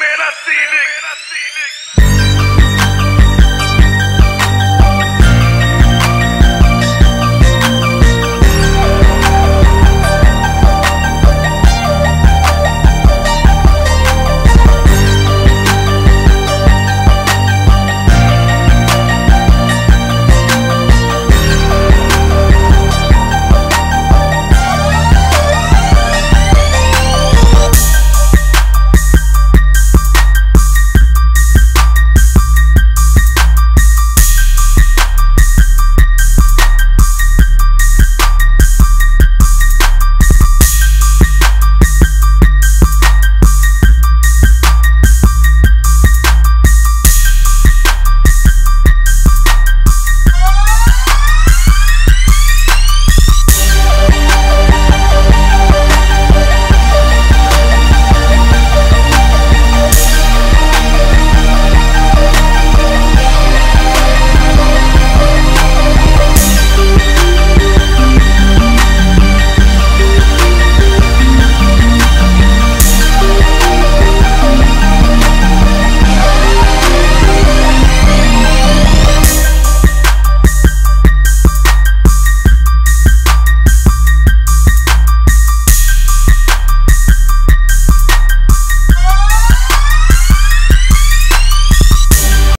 man, I see it.